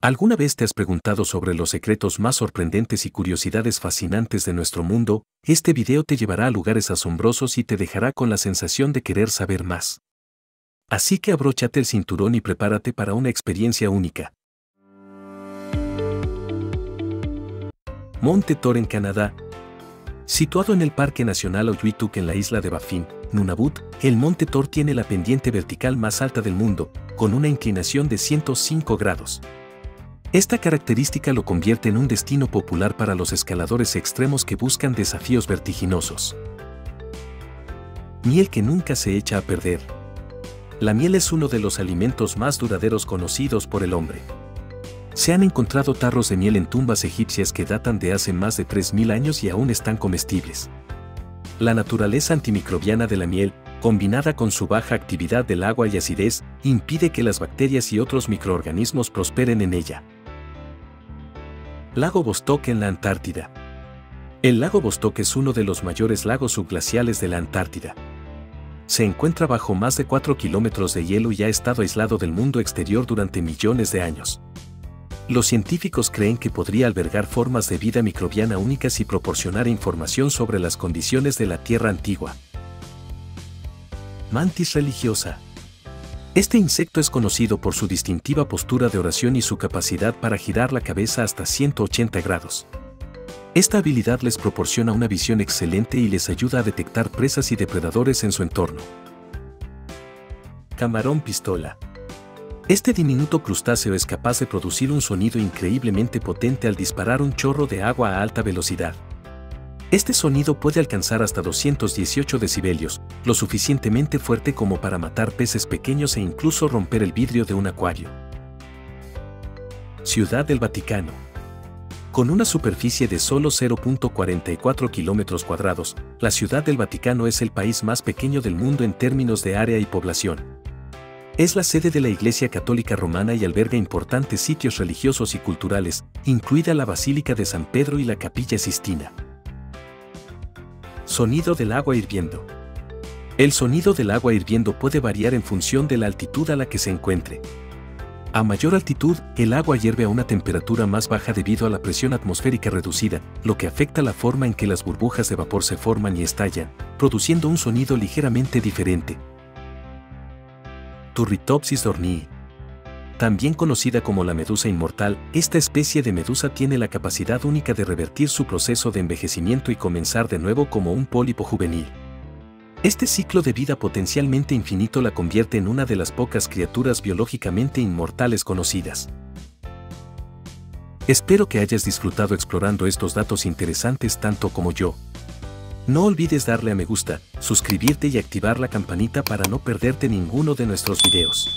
¿Alguna vez te has preguntado sobre los secretos más sorprendentes y curiosidades fascinantes de nuestro mundo? Este video te llevará a lugares asombrosos y te dejará con la sensación de querer saber más. Así que abróchate el cinturón y prepárate para una experiencia única. Monte Tor en Canadá. Situado en el Parque Nacional Ojuituk en la isla de Baffin, Nunavut, el Monte Tor tiene la pendiente vertical más alta del mundo, con una inclinación de 105 grados. Esta característica lo convierte en un destino popular para los escaladores extremos que buscan desafíos vertiginosos. Miel que nunca se echa a perder. La miel es uno de los alimentos más duraderos conocidos por el hombre. Se han encontrado tarros de miel en tumbas egipcias que datan de hace más de 3.000 años y aún están comestibles. La naturaleza antimicrobiana de la miel, combinada con su baja actividad del agua y acidez, impide que las bacterias y otros microorganismos prosperen en ella. Lago Vostok en la Antártida. El lago Vostok es uno de los mayores lagos subglaciales de la Antártida. Se encuentra bajo más de 4 kilómetros de hielo y ha estado aislado del mundo exterior durante millones de años. Los científicos creen que podría albergar formas de vida microbiana únicas y proporcionar información sobre las condiciones de la Tierra antigua. Mantis religiosa. Este insecto es conocido por su distintiva postura de oración y su capacidad para girar la cabeza hasta 180 grados. Esta habilidad les proporciona una visión excelente y les ayuda a detectar presas y depredadores en su entorno. Camarón pistola. Este diminuto crustáceo es capaz de producir un sonido increíblemente potente al disparar un chorro de agua a alta velocidad. Este sonido puede alcanzar hasta 218 decibelios, lo suficientemente fuerte como para matar peces pequeños e incluso romper el vidrio de un acuario. Ciudad del Vaticano. Con una superficie de solo 0.44 kilómetros cuadrados, la Ciudad del Vaticano es el país más pequeño del mundo en términos de área y población. Es la sede de la Iglesia Católica Romana y alberga importantes sitios religiosos y culturales, incluida la Basílica de San Pedro y la Capilla Sistina. Sonido del agua hirviendo. El sonido del agua hirviendo puede variar en función de la altitud a la que se encuentre. A mayor altitud, el agua hierve a una temperatura más baja debido a la presión atmosférica reducida, lo que afecta la forma en que las burbujas de vapor se forman y estallan, produciendo un sonido ligeramente diferente. Turritopsis dornii. También conocida como la medusa inmortal, esta especie de medusa tiene la capacidad única de revertir su proceso de envejecimiento y comenzar de nuevo como un pólipo juvenil. Este ciclo de vida potencialmente infinito la convierte en una de las pocas criaturas biológicamente inmortales conocidas. Espero que hayas disfrutado explorando estos datos interesantes tanto como yo. No olvides darle a me gusta, suscribirte y activar la campanita para no perderte ninguno de nuestros videos.